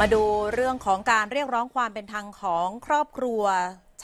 มาดูเรื่องของการเรียกร้องความเป็นธรรมของครอบครัว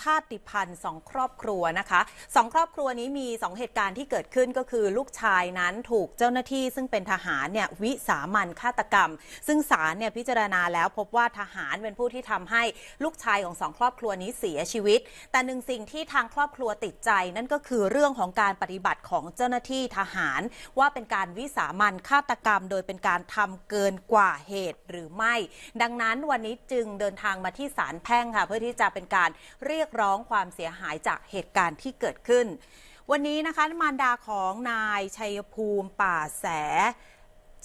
ชาติพันธุ์สองครอบครัวนะคะสองครอบครัวนี้มีสองเหตุการณ์ที่เกิดขึ้นก็คือลูกชายนั้นถูกเจ้าหน้าที่ซึ่งเป็นทหารเนี่ยวิสามันฆาตกรรม ซึ่งศาลเนี่ยพิจารณาแล้วพบว่าทหารเป็นผู้ที่ทำให้ลูกชายของสองครอบครัวนี้เสียชีวิต แต่หนึ่งสิ่งที่ทางครอบครัวติดใจ นั่นก็คือเรื่องของการปฏิบัติของเจ้าหน้าที่ทหาร ว่าเป็นการวิสามันฆาตกรรม โดยเป็นการทำเกินกว่าเหตุหรือไม่ ดังนั้นวันนี้จึงเดินทางมาที่ศาลแพ่งค่ะเพื่อที่จะเป็นการเรียกร้องความเสียหายจากเหตุการณ์ที่เกิดขึ้น วันนี้นะคะมารดาของนายชัยภูมิป่าแส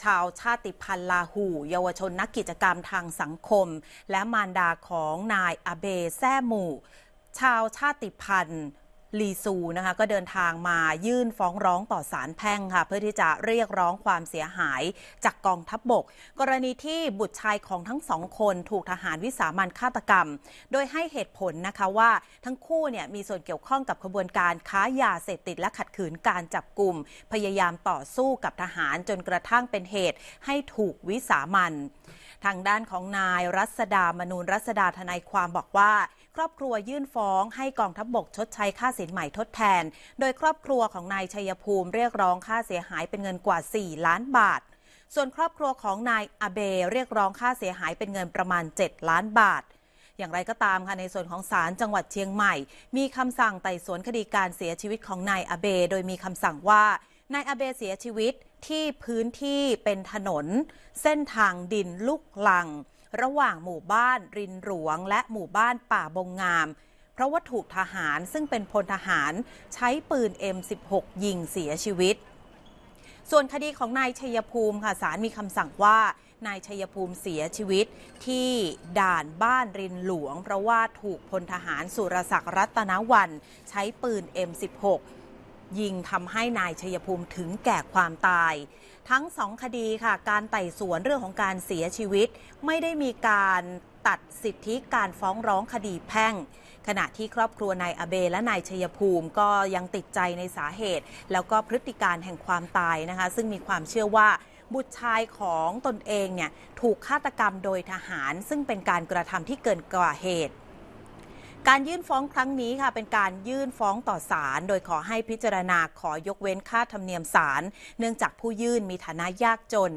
ชาวชาติพันธุ์ลาหู เยาวชนนักกิจกรรมทางสังคม และมารดาของนายอเบแซ่หมู่ ชาวชาติพันธุ์ ลีซูนะคะก็เดินทางมายื่นฟ้องร้องต่อศาลแพ่งค่ะ เพื่อที่จะเรียกร้องความเสียหายจากกองทัพบบก กรณีที่บุตรชายของทั้งสองคนถูกทหารวิสามันฆาตกรรม โดยให้เหตุผลนะคะว่าทั้งคู่เนี่ยมีส่วนเกี่ยวข้องกับขบวนการค้ายาเสพติดและขัดขืนการจับกลุ่ม พยายามต่อสู้กับทหารจนกระทั่งเป็นเหตุให้ถูกวิสามัน ทางด้านของนายรัศดามนูนรัศดาทนายความบอกว่า ครอบครัวยื่นฟ้องให้กองทัพบบกชดใช้ค่าสินใหม่ทดแทน โดยครอบครัวของนายชัยภูมิเรียกร้องค่าเสียหายเป็นเงินกว่า 4 ล้านบาท ส่วนครอบครัวของนายอาเบเรียกร้องค่าเสียหายเป็นเงินประมาณ 7 ล้านบาทอย่างไรก็ตามค่ะในส่วนของศาลจังหวัดเชียงใหม่ มีคำสั่งไต่สวนคดีการเสียชีวิตของนายอาเบ โดยมีคำสั่งว่า นายอาเบเสียชีวิตที่พื้นที่เป็นถนน เส้นทางดินลูกลัง ระหว่างหมู่บ้านรินหลวง และหมู่บ้านป่าบงงาม เพราะว่าถูกทหารซึ่งเป็นพลทหารใช้ปืน M16 ยิงเสียชีวิต ส่วนคดีของนายชัยภูมิค่ะศาลมีคำสั่งว่านายชัยภูมิเสียชีวิตที่ด่านบ้านรินหลวง เพราะว่าถูกพลทหารสุรศักดิ์รัตนวัน ใช้ปืน M16 ยิงทำให้นายชัยภูมิถึงแก่ความตาย ทั้งสองคดีค่ะ การไต่สวนเรื่องของการเสียชีวิต ไม่ได้มีการตัดสิทธิการฟ้องร้องคดีแพ่ง ขณะที่ครอบครัวนายอเบและนายชัยภูมิก็ยังติดใจในสาเหตุ แล้วก็พฤติการแห่งความตายนะคะ ซึ่งมีความเชื่อว่าบุตรชายของตนเองเนี่ยถูกฆาตกรรมโดยทหาร ซึ่งเป็นการกระทำที่เกินกว่าเหตุ การยื่นฟ้องครั้งนี้ค่ะเป็นการยื่นฟ้องต่อศาลโดยขอให้พิจารณาขอยกเว้นค่าธรรมเนียมศาลเนื่องจากผู้ยื่นมีฐานะยากจน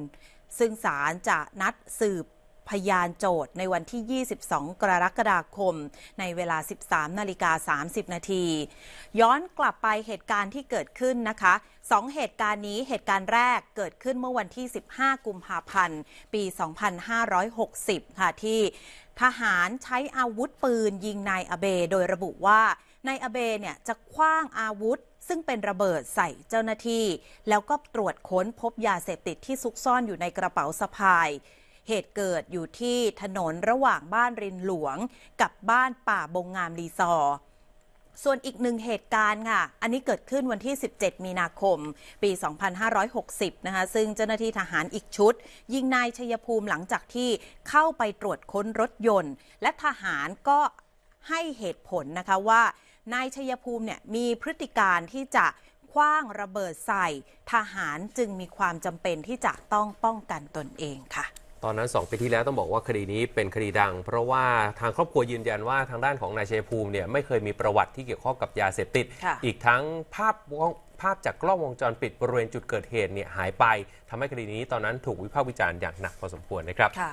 ซึ่งศาลจะนัดสืบ พยานโจทย์ในวันที่ 22 กรกฎาคม ในเวลา 13 นาฬิกา 30 นาที ย้อนกลับไปเหตุการณ์ที่เกิดขึ้นนะคะสองเหตุการณ์นี้เหตุการณ์แรกเกิดขึ้นเมื่อวันที่ 15 กุมภาพันธ์ ปี 2560 ค่ะที่ทหารใช้อาวุธปืนยิงนายอเบ โดยระบุว่านายอเบเนี่ยจะคว้างอาวุธซึ่งเป็นระเบิดใส่เจ้าหน้าที่ แล้วก็ตรวจค้นพบยาเสพติดที่ซุกซ่อนอยู่ในกระเป๋าสะพาย เหตุเกิดอยู่ที่ถนนระหว่างบ้านรินหลวง กับบ้านป่าบงงามรีซอร์ส่วนอีกหนึ่งเหตุการณ์ค่ะ อันนี้เกิดขึ้นวันที่ 17 มีนาคม ปี 2560 นะคะ ซึ่งเจ้าหน้าที่ทหารอีกชุด ยิงนายชัยภูมิหลังจากที่เข้าไปตรวจค้นรถยนต์ และทหารก็ให้เหตุผลนะคะว่านายชัยภูมิเนี่ยมีพฤติการที่จะคว้างระเบิดใส่ ทหารจึงมีความจำเป็นที่จะต้องป้องกันตนเองค่ะ ตอนนั้น 2 ปีที่แล้วต้องบอกว่าคดีนี้เป็นคดีดัง เพราะว่าทางครอบครัวยืนยันว่าทางด้านของนายชัยภูมิเนี่ยไม่เคยมีประวัติที่เกี่ยวข้องกับยาเสพติด ค่ะอีกทั้งภาพวงภาพจากกล้องวงจรปิดบริเวณจุดเกิดเหตุเนี่ยหายไปทำให้คดีนี้ตอนนั้นถูกวิพากษ์วิจารณ์อย่างหนักพอสมควรนะครับ ค่ะ